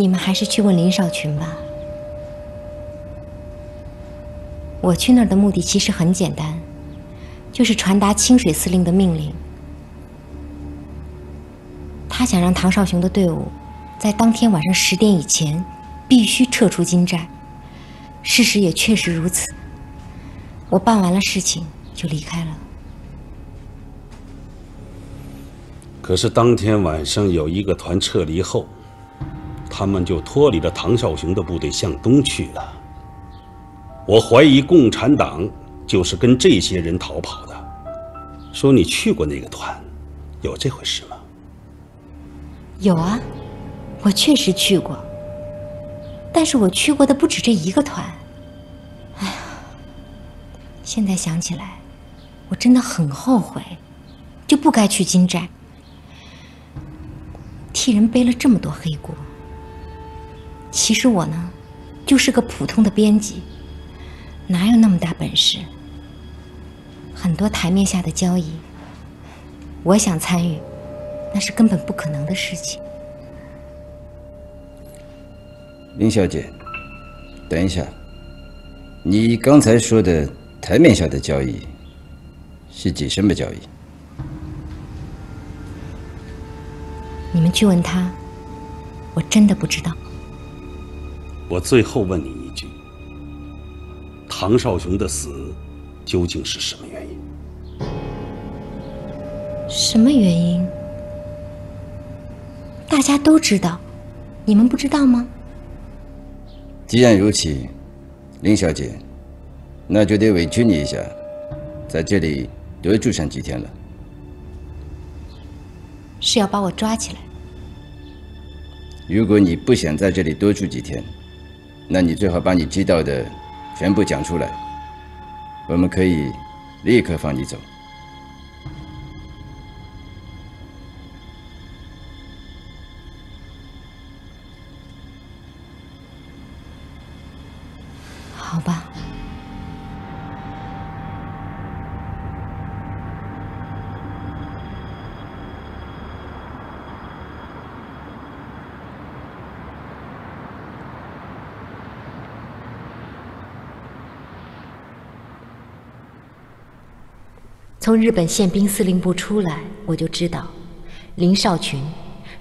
你们还是去问林少群吧。我去那儿的目的其实很简单，就是传达清水司令的命令。他想让唐少雄的队伍在当天晚上十点以前必须撤出金寨。事实也确实如此。我办完了事情就离开了。可是当天晚上有一个团撤离后，他们就脱离了唐少雄的部队向东去了。我怀疑共产党就是跟这些人逃跑的。说你去过那个团，有这回事吗？有啊，我确实去过。但是我去过的不止这一个团。哎呀，现在想起来，我真的很后悔，就不该去金寨，替人背了这么多黑锅。其实我呢，就是个普通的编辑。哪有那么大本事？很多台面下的交易，我想参与，那是根本不可能的事情。林小姐，等一下，你刚才说的台面下的交易是指什么交易？你们去问他，我真的不知道。我最后问你一句。唐少雄的死究竟是什么原因？什么原因？大家都知道，你们不知道吗？既然如此，林小姐，那就得委屈你一下，在这里多住上几天了。是要把我抓起来？如果你不想在这里多住几天，那你最好把你知道的。全部讲出来，我们可以立刻放你走。从日本宪兵司令部出来，我就知道，林少群，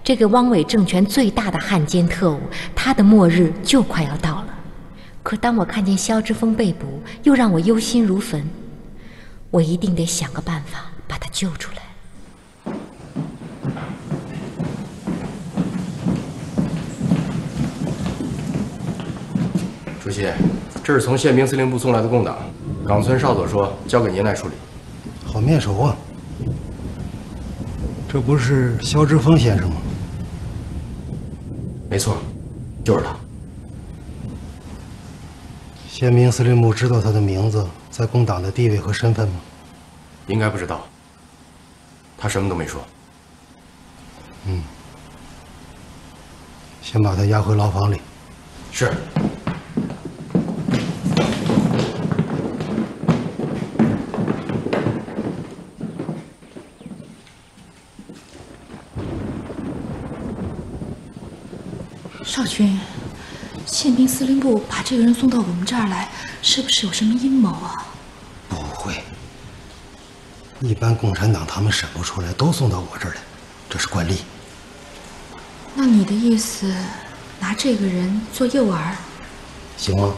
这个汪伪政权最大的汉奸特务，他的末日就快要到了。可当我看见肖之峰被捕，又让我忧心如焚。我一定得想个办法把他救出来。主席，这是从宪兵司令部送来的供党，冈村少佐说交给您来处理。好面熟啊！这不是肖之峰先生吗？没错，就是他。宪兵司令部知道他的名字，在共党的地位和身份吗？应该不知道。他什么都没说。嗯，先把他押回牢房里。是。军，宪兵司令部把这个人送到我们这儿来，是不是有什么阴谋啊？不会，一般共产党他们审不出来，都送到我这儿来，这是惯例。那你的意思，拿这个人做诱饵，行吗？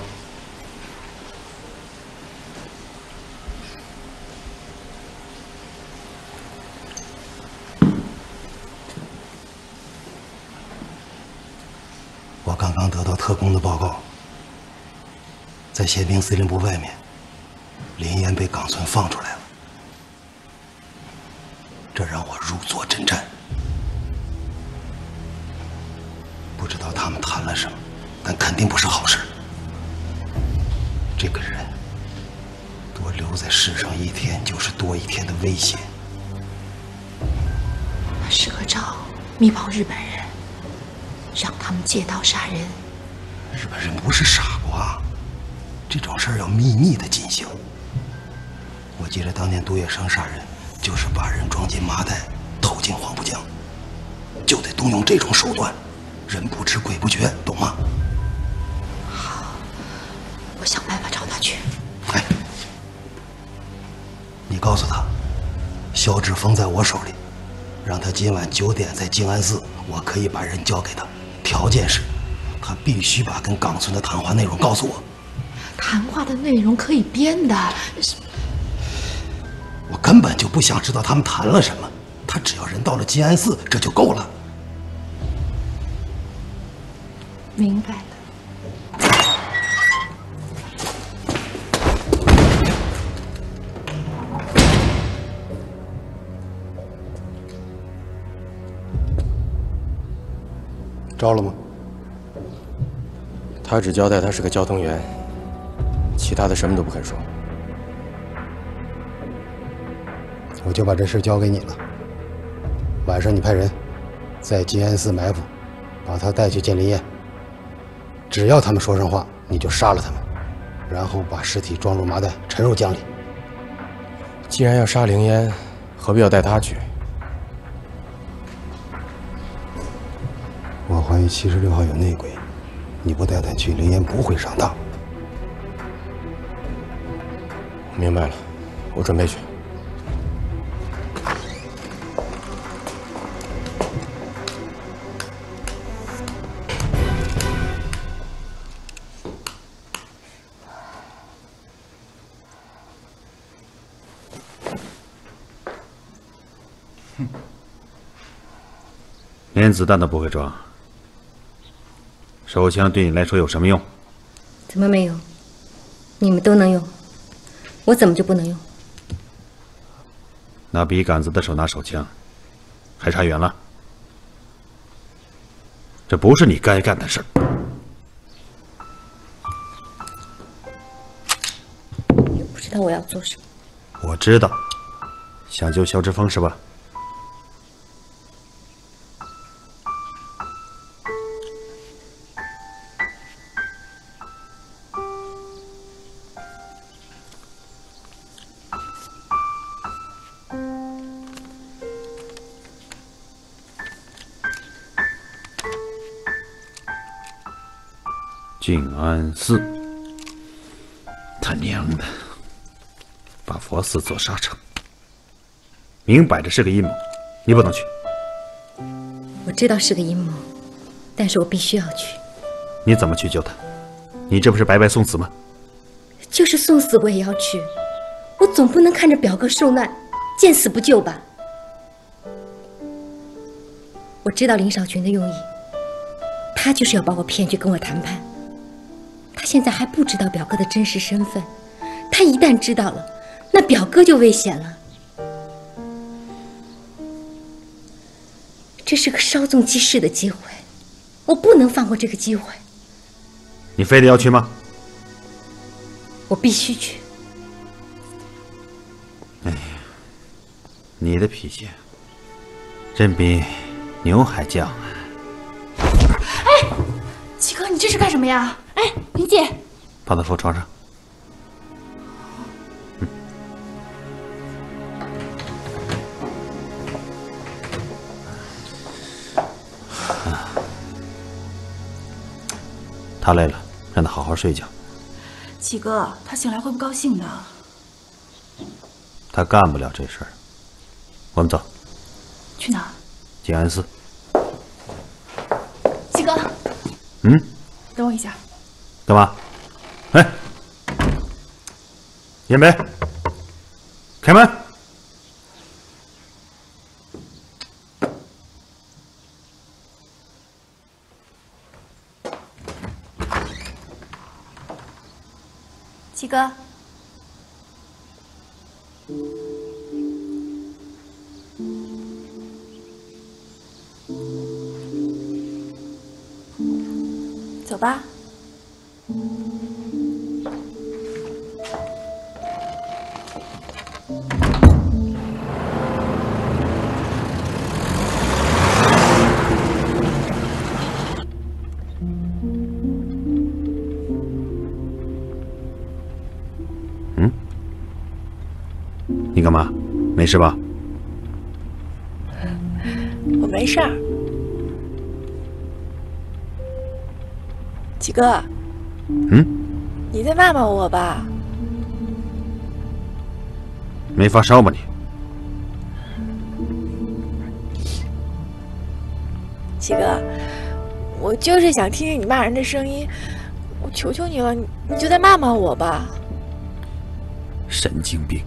刚刚得到特工的报告，在宪兵司令部外面，林岩被冈村放出来了，这让我如坐针毡。不知道他们谈了什么，但肯定不是好事。这个人多留在世上一天，就是多一天的危险。那是个招，密报日本人。让他们借刀杀人。日本人不是傻瓜，这种事儿要秘密的进行。我记得当年杜月笙杀人，就是把人装进麻袋，投进黄浦江，就得动用这种手段，人不知鬼不觉，懂吗？好我想办法找他去。哎，你告诉他，肖志峰在我手里，让他今晚九点在静安寺，我可以把人交给他，条件是，他必须把跟冈村的谈话内容告诉我。谈话的内容可以编的，我根本就不想知道他们谈了什么，他只要人到了静安寺，这就够了。明白了。招了吗？他只交代他是个交通员，其他的什么都不肯说。我就把这事交给你了。晚上你派人在金安寺埋伏，把他带去见林燕。只要他们说上话，你就杀了他们，然后把尸体装入麻袋沉入江里。既然要杀林烟，何必要带他去？我怀疑七十六号有内鬼，你不带他去，林烟不会上当。明白了，我准备去。连子弹都不会装，手枪对你来说有什么用？怎么没有？你们都能用，我怎么就不能用？拿笔杆子的手拿手枪，还差远了。这不是你该干的事儿。不知道我要做什么。我知道，想救肖之峰是吧？静安寺，他娘的，把佛寺做沙场，明摆着是个阴谋，你不能去。我知道是个阴谋，但是我必须要去。你怎么去救他？你这不是白白送死吗？就是送死我也要去，我总不能看着表哥受难，见死不救吧？我知道林少群的用意，他就是要把我骗去跟我谈判。他现在还不知道表哥的真实身份，他一旦知道了，那表哥就危险了。这是个稍纵即逝的机会，我不能放过这个机会。你非得要去吗？我必须去。哎呀，你的脾气真比牛还犟啊！哎，七哥，你这是干什么呀？哎，林姐，把他扶床上。嗯。他累了，让他好好睡觉。七哥，他醒来会不高兴的。他干不了这事儿。我们走。去哪儿？静安寺。七哥。嗯。等我一下。干嘛？哎，燕北，开门。七哥，走吧。没事吧？我没事儿。几哥，嗯，你在骂骂我吧？没发烧吧你？七哥，我就是想听听你骂人的声音，我求求你了，你你就再骂骂我吧。神经病！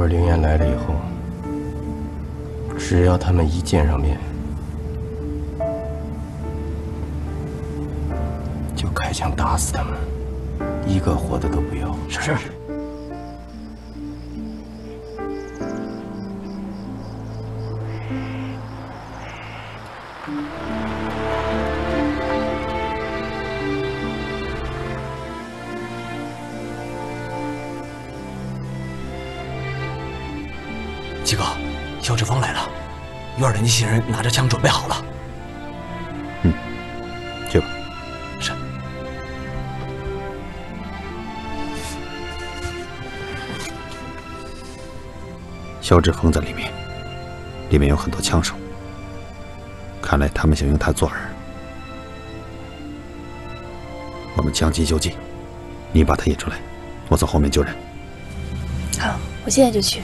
一会儿灵燕来了以后，只要他们一见上面，就开枪打死他们，一个活的都不要。是是。七哥，肖志峰来了，院里那些人拿着枪准备好了。嗯，去吧。是。肖志峰在里面，里面有很多枪手，看来他们想用他做饵。我们将计就计，你把他引出来，我从后面救人。好，我现在就去。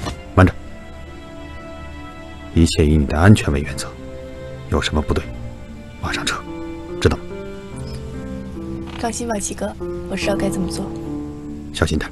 一切以你的安全为原则，有什么不对，马上撤，知道吗？放心吧，七哥，我知道该怎么做。小心点。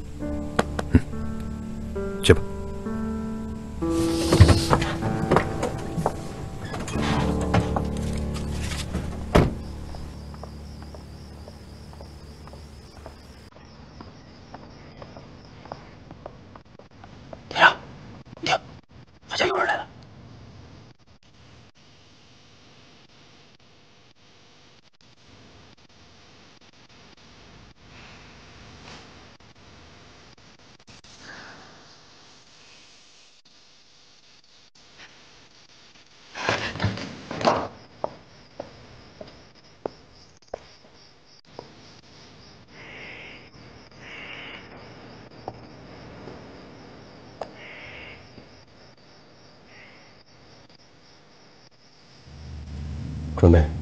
准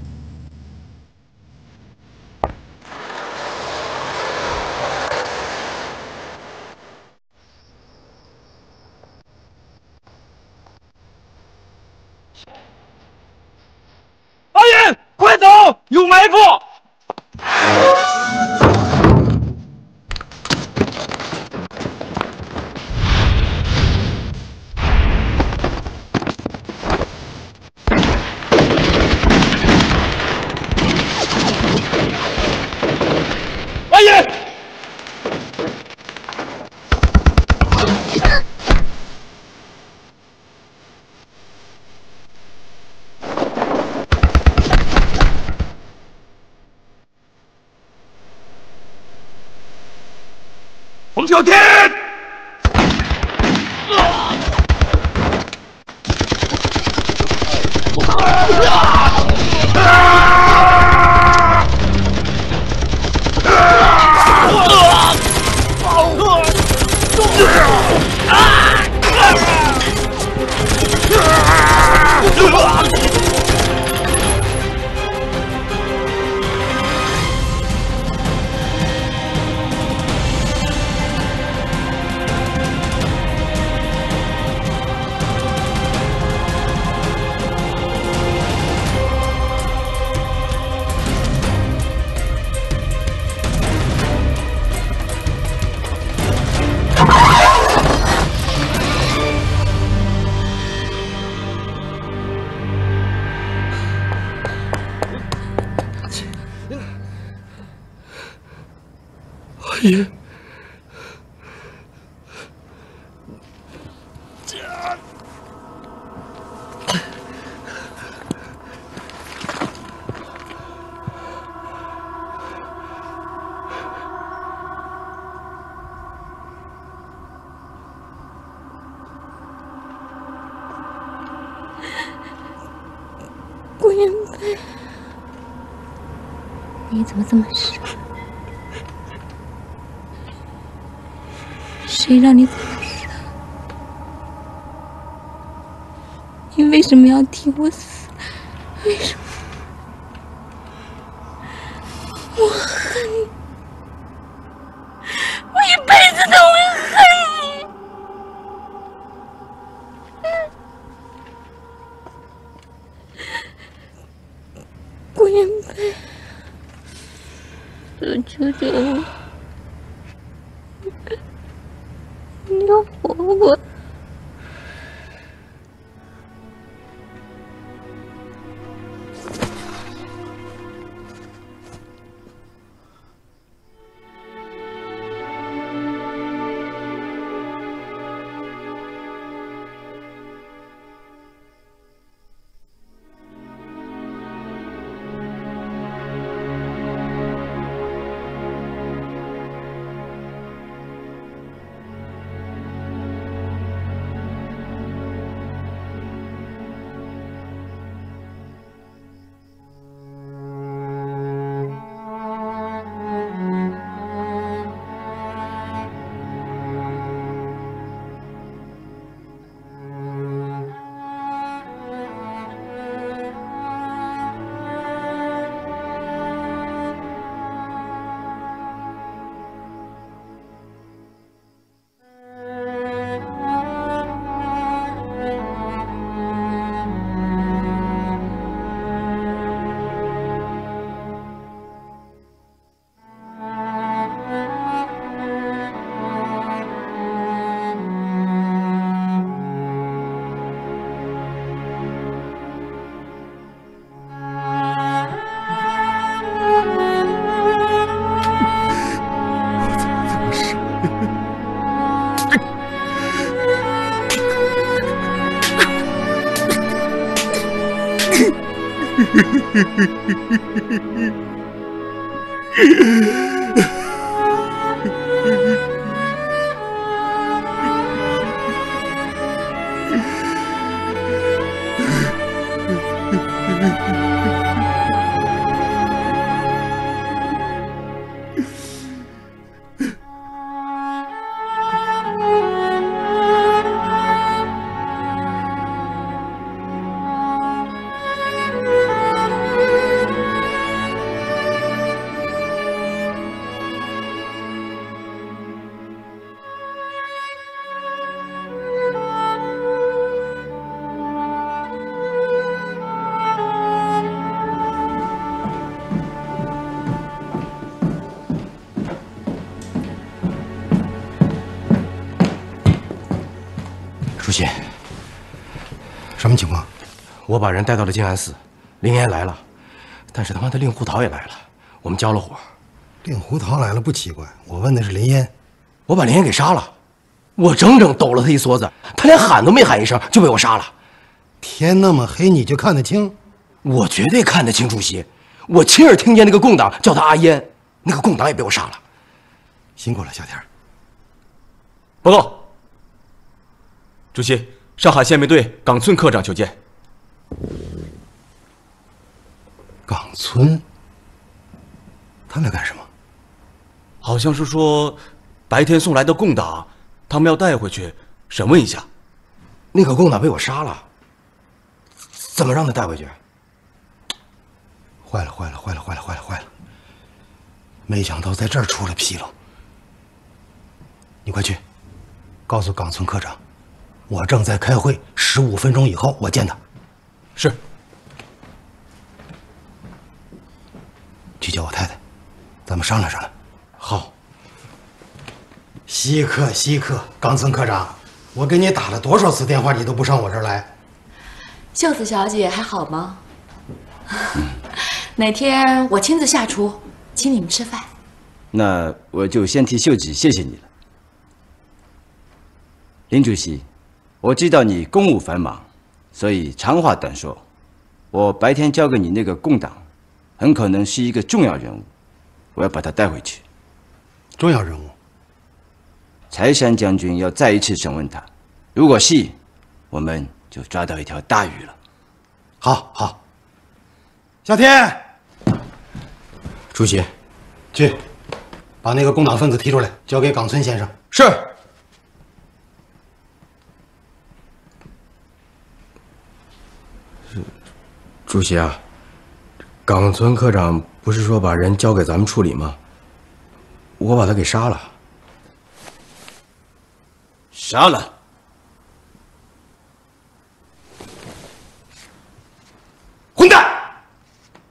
让你这么傻？你为什么要替我死？为什么？我把人带到了静安寺，林岩来了，但是他妈的令狐桃也来了，我们交了火。令狐桃来了不奇怪，我问的是林烟，我把林烟给杀了，我整整抖了他一梭子，他连喊都没喊一声就被我杀了。天那么黑你就看得清？我绝对看得清，主席，我亲耳听见那个共党叫他阿烟，那个共党也被我杀了。辛苦了，小天。报告，主席，上海宪兵队冈村科长求见。冈村，他来干什么？好像是说，白天送来的共党，他们要带回去审问一下。那个共党被我杀了，怎么让他带回去？坏了，坏了，坏了，坏了，坏了，坏了！没想到在这儿出了纰漏。你快去，告诉冈村科长，我正在开会，十五分钟以后我见他。是。去叫我太太，咱们商量商量。好。稀客，稀客，冈村科长，我给你打了多少次电话，你都不上我这儿来。秀子小姐还好吗？哪天我亲自下厨，请你们吃饭。那我就先替秀吉谢谢你了，林主席。我知道你公务繁忙，所以长话短说。我白天交给你那个共党，很可能是一个重要人物，我要把他带回去。重要人物？柴山将军要再一次审问他，如果是，我们就抓到一条大鱼了。好，好。小天，主席，去把那个共党分子提出来，交给冈村先生。是。主席啊，冈村科长不是说把人交给咱们处理吗？我把他给杀了。杀了？混蛋！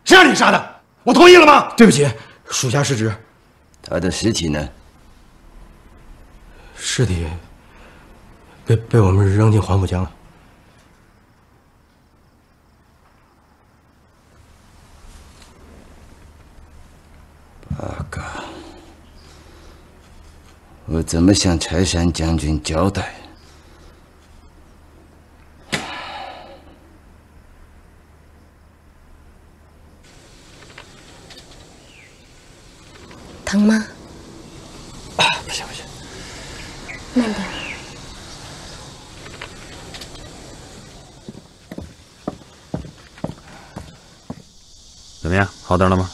谁让你杀的？我同意了吗？对不起，属下失职。他的尸体呢？尸体被被我们扔进黄浦江了。我怎么向柴山将军交代？疼吗？啊，不行不行，慢点。怎么样，好点了吗？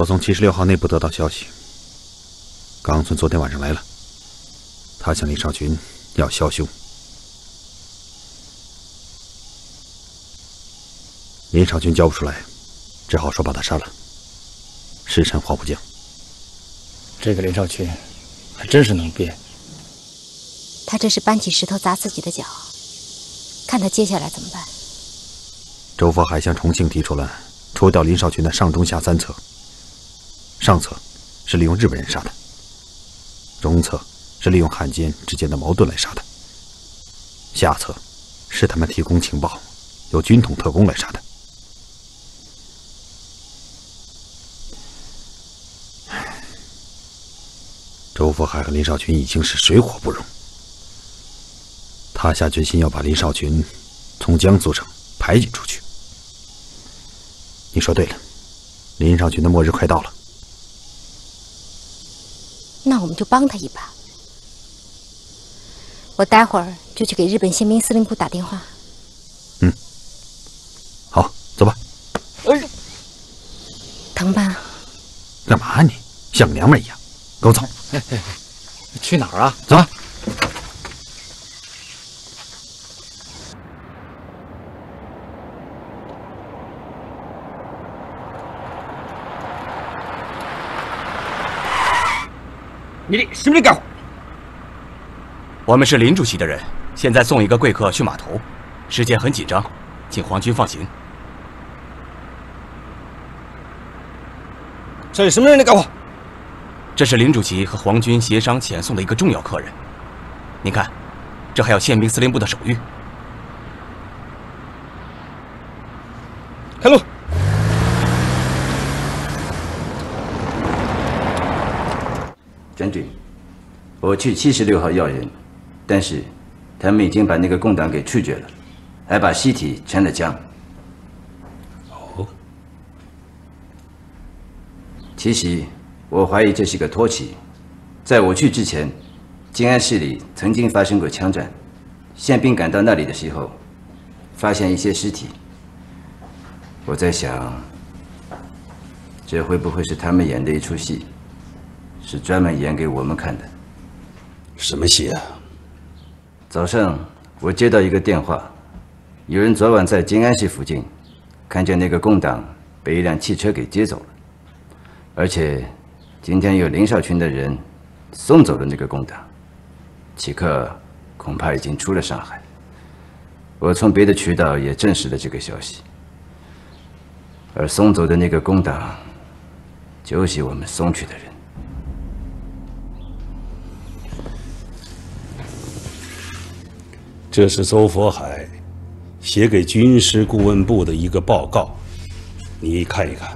我从七十六号内部得到消息，冈村昨天晚上来了，他向林少群要肖兄。林少群交不出来，只好说把他杀了，石沉黄浦江。这个林少群还真是能变。他这是搬起石头砸自己的脚，看他接下来怎么办。周佛海向重庆提出了除掉林少群的上中下三策。上策是利用日本人杀的，中策是利用汉奸之间的矛盾来杀的，下策是他们提供情报，由军统特工来杀的。周佛海和林少群已经是水火不容，他下决心要把林少群从江苏省排挤出去。你说对了，林少群的末日快到了。那我们就帮他一把。我待会儿就去给日本宪兵司令部打电话。嗯，好，走吧。哎，疼吧？干嘛你像个娘们一样？跟我走。去哪儿啊？走。你的什么干活？我们是林主席的人，现在送一个贵客去码头，时间很紧张，请皇军放行。这是什么人的干活？这是林主席和皇军协商遣送的一个重要客人。您看，这还有宪兵司令部的手谕。开路。将军，我去七十六号要人，但是他们已经把那个共党给处决了，还把尸体沉了江。哦，其实我怀疑这是个托起。在我去之前，静安市里曾经发生过枪战，宪兵赶到那里的时候，发现一些尸体。我在想，这会不会是他们演的一出戏？是专门演给我们看的。什么戏啊？早上我接到一个电话，有人昨晚在静安市附近看见那个共党被一辆汽车给接走了，而且今天有林少群的人送走了那个共党，此刻恐怕已经出了上海。我从别的渠道也证实了这个消息，而送走的那个共党就是我们送去的人。这是邹佛海写给军事顾问部的一个报告，你看一看。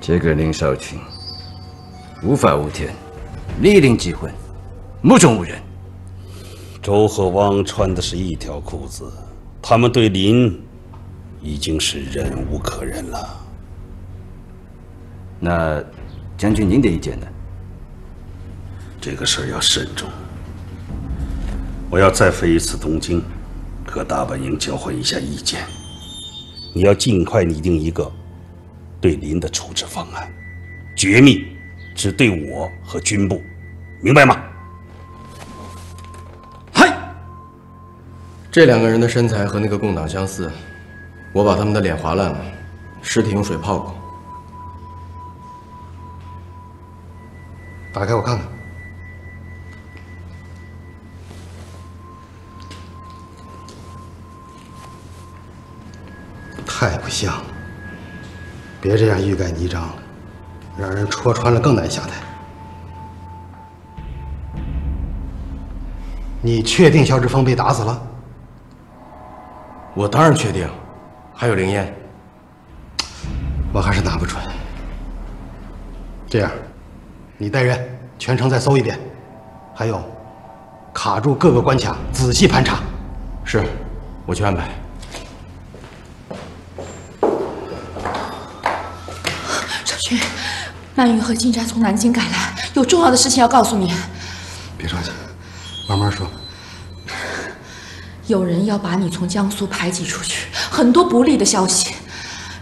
这个林少群，无法无天，立令即婚，目中无人。周和汪穿的是一条裤子，他们对林已经是忍无可忍了。那将军您的意见呢？这个事儿要慎重。我要再飞一次东京，和大本营交换一下意见。你要尽快拟定一个。对林的处置方案，绝密，只对我和军部，明白吗？嗨，这两个人的身材和那个共党相似，我把他们的脸划烂了，尸体用水泡过。打开我看看，太不像了。别这样欲盖弥彰了，让人戳穿了更难下台。你确定肖志峰被打死了？我当然确定，还有灵烟，我还是拿不准。这样，你带人全城再搜一遍，还有卡住各个关卡，仔细盘查。是，我去安排。曼玉和金斋从南京赶来，有重要的事情要告诉你。别着急，慢慢说。有人要把你从江苏排挤出去，很多不利的消息，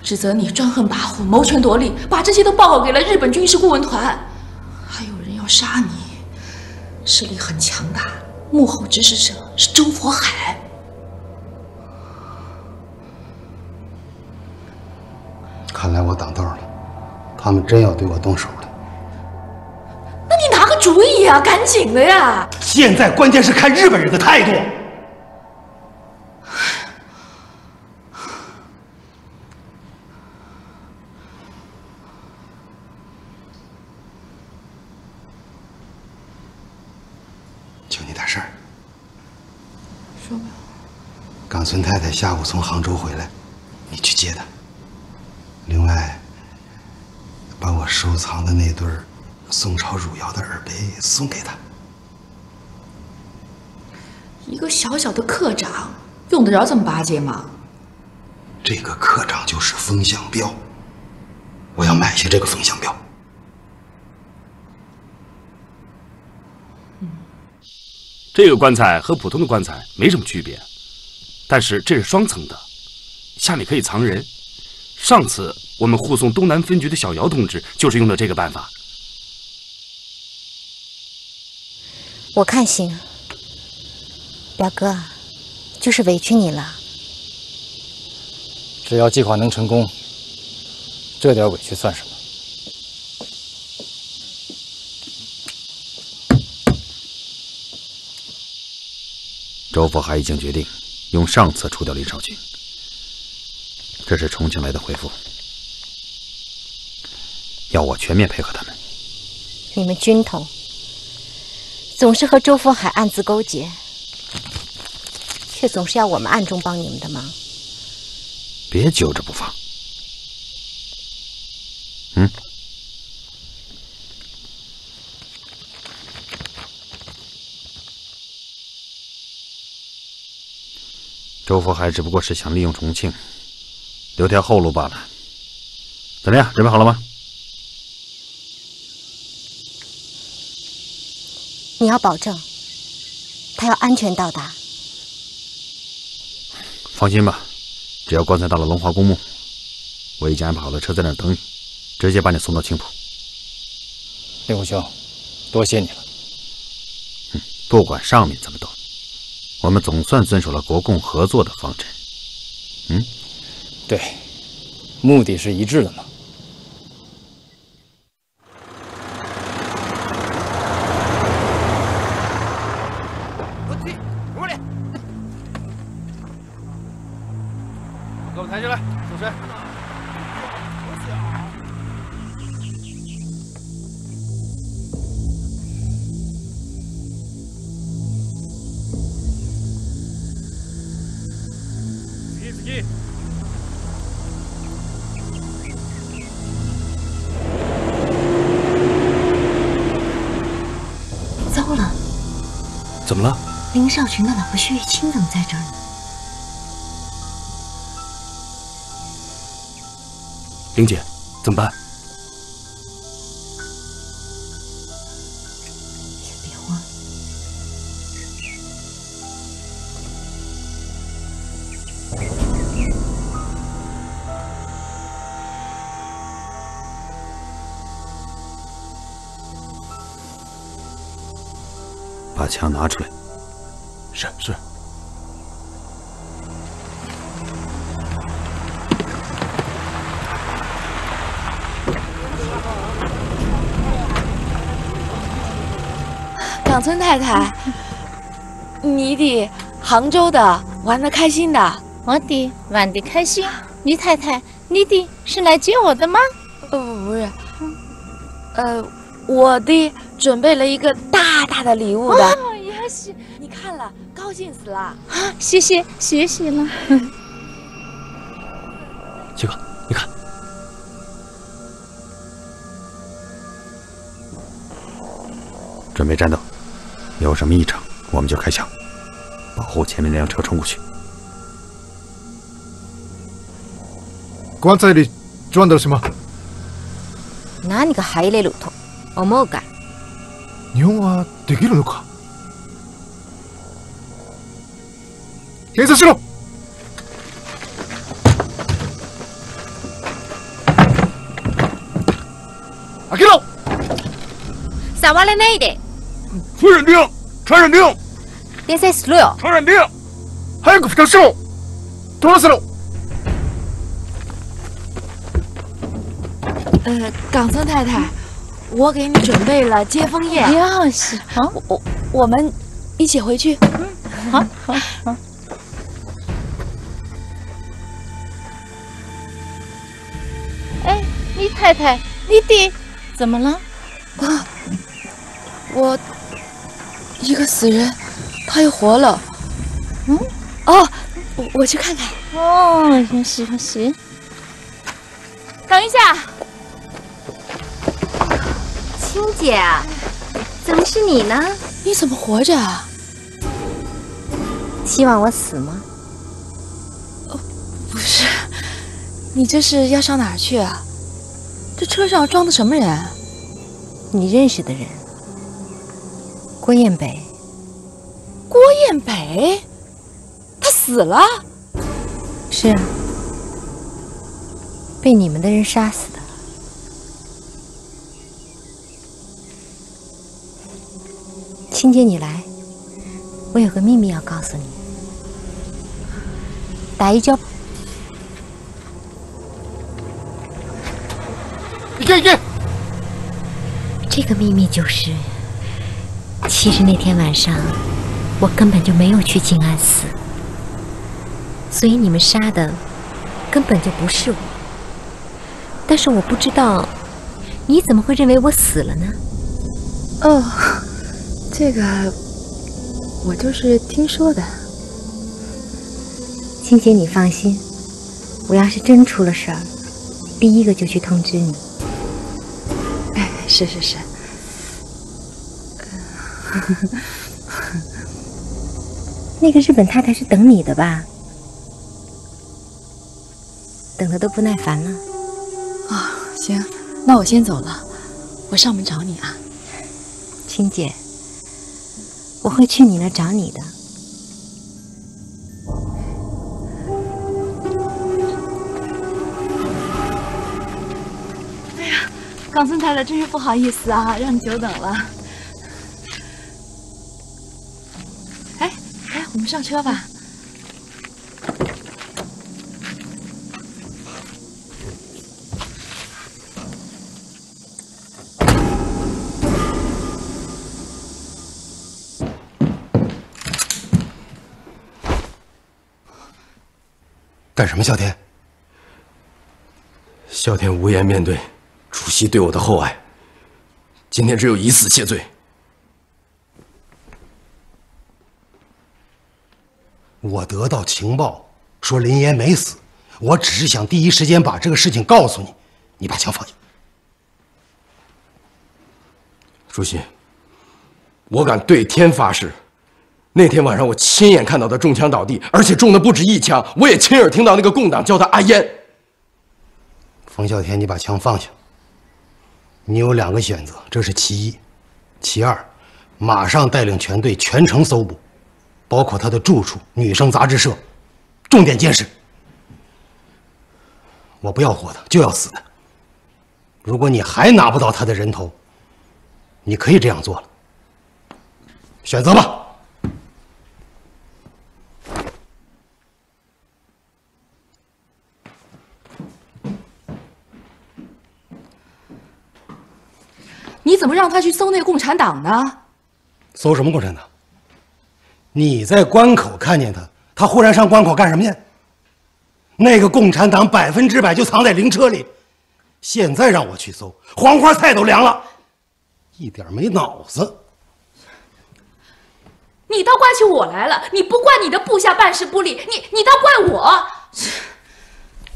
指责你专横跋扈、谋权夺利，把这些都报告给了日本军事顾问团。还有人要杀你，势力很强大，幕后指使者是周佛海。看来我挡道了。他们真要对我动手了，那你拿个主意呀，赶紧的呀！现在关键是看日本人的态度。求你点事儿。说吧。冈村太太下午从杭州回来，你去接她。另外。把我收藏的那对宋朝汝窑的耳杯送给他。一个小小的科长，用得着这么巴结吗？这个科长就是风向标，我要买下这个风向标。这个棺材和普通的棺材没什么区别，但是这是双层的，下面可以藏人。上次。我们护送东南分局的小姚同志，就是用的这个办法。我看行，表哥，就是委屈你了。只要计划能成功，这点委屈算什么？周佛海已经决定用上策除掉林少群。这是重庆来的回复。要我全面配合他们。你们军统总是和周佛海暗自勾结，却总是要我们暗中帮你们的忙。别揪着不放。嗯。周佛海只不过是想利用重庆，留条后路罢了。怎么样，准备好了吗？你要保证，他要安全到达。放心吧，只要棺材到了龙华公墓，我已经安排好了车在那儿等你，直接把你送到青浦。令狐兄，多谢你了。嗯，不管上面怎么动，我们总算遵守了国共合作的方针。嗯，对，目的是一致的嘛。林少群的老婆薛玉清怎么在这儿呢？玲姐，怎么办？枪拿出来。是是。冈村太太，你的杭州的玩的开心的？我的玩的开心。李太太，你的是来接我的吗？呃，不是，呃，我的准备了一个大大的礼物的。高兴死了。啊，谢谢，谢谢了。七哥，你看，准备战斗，有什么异常我们就开枪，保护前面那辆车冲过去。关在里赚到什么？何が入れると思うか。日本はできるのか？ 検査しろ！開けろ！触らないで。传染病！传染病！電線するよ。传染病！早く蓋しろ！取らせろ！呃，冈村太太，我给你准备了接风宴。要是好，我我我们一起回去。好，好，好。 太太，你的怎么了？啊，我一个死人，他又活了。嗯，哦，我我去看看。哦，也是也是。等一下。青姐，怎么是你呢？你怎么活着啊？希望我死吗？哦，不是，你这是要上哪儿去啊？这车上装的什么人？你认识的人，郭彦北。郭彦北，他死了？是啊，被你们的人杀死的。青姐，你来，我有个秘密要告诉你。打一跤。一个一个。这个秘密就是，其实那天晚上我根本就没有去静安寺，所以你们杀的根本就不是我。但是我不知道，你怎么会认为我死了呢？哦。这个我就是听说的，青姐，你放心，我要是真出了事儿，第一个就去通知你。哎，是是是，那个日本太太是等你的吧？等的都不耐烦了。啊、哦，行，那我先走了，我上门找你啊，青姐。我会去你那找你的。冈村太太，真是不好意思啊，让你久等了。哎哎，我们上车吧。干什么，啸天？啸天无颜面对主席对我的厚爱，今天只有以死谢罪。我得到情报说林岩没死，我只是想第一时间把这个事情告诉你。你把枪放下。主席，我敢对天发誓，那天晚上我亲眼看到他中枪倒地，而且中的不止一枪，我也亲耳听到那个共党叫他阿烟。冯啸天，你把枪放下。你有两个选择，这是其一；其二，马上带领全队全城搜捕，包括他的住处、女生杂志社，重点监视。我不要活的，就要死的。如果你还拿不到他的人头，你可以这样做了。选择吧。你怎么让他去搜那个共产党呢？搜什么共产党？你在关口看见他，他忽然上关口干什么去？那个共产党百分之百就藏在灵车里，现在让我去搜，黄花菜都凉了，一点没脑子。你倒怪起我来了，你不怪你的部下办事不力，你你倒怪我。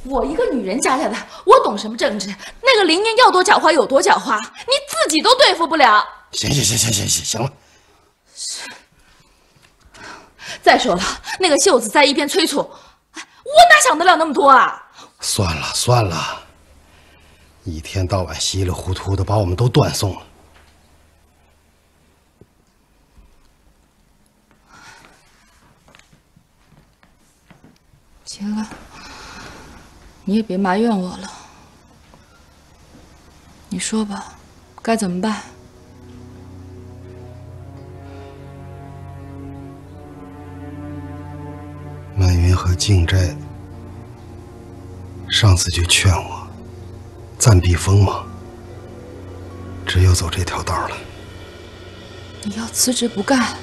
我一个女人家家的，我懂什么政治？那个林念要多狡猾有多狡猾，你自己都对付不了。行行行行行行行了。再说了，那个秀子在一边催促，我哪想得了那么多啊？算了算了，一天到晚稀里糊涂的把我们都断送了。行了。你也别埋怨我了，你说吧，该怎么办？曼云和静斋上次就劝我暂避锋芒，只有走这条道了。你要辞职不干？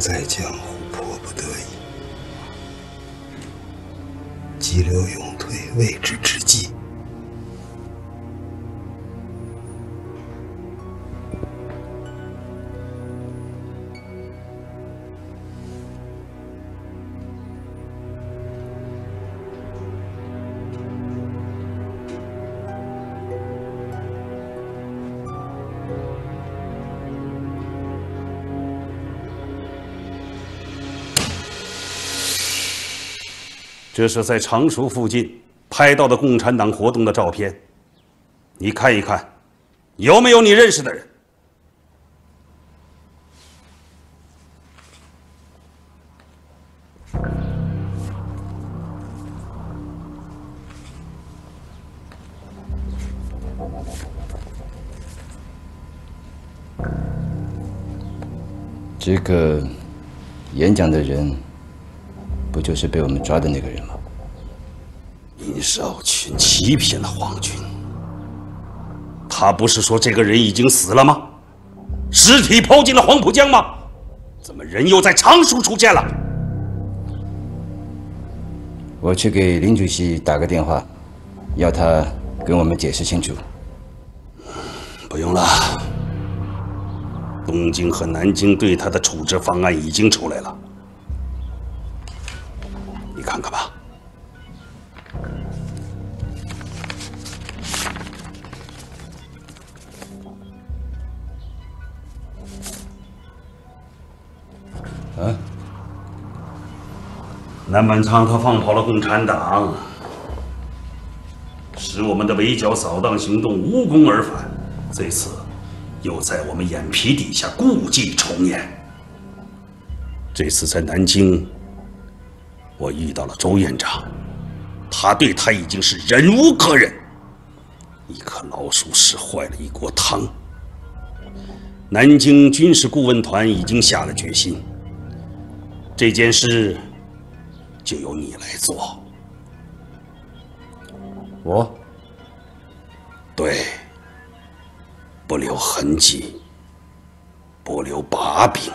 再讲。这是在常熟附近拍到的共产党活动的照片，你看一看，有没有你认识的人？这个演讲的人。不就是被我们抓的那个人吗？林少群欺骗了皇军，他不是说这个人已经死了吗？尸体抛进了黄浦江吗？怎么人又在常熟出现了？我去给林主席打个电话，要他跟我们解释清楚。不用了，东京和南京对他的处置方案已经出来了。南满仓他放跑了共产党，使我们的围剿扫荡行动无功而返。这次又在我们眼皮底下故伎重演。这次在南京。我遇到了周院长，他对他已经是忍无可忍。一颗老鼠屎坏了一锅汤。南京军事顾问团已经下了决心，这件事就由你来做。我？对，不留痕迹，不留把柄。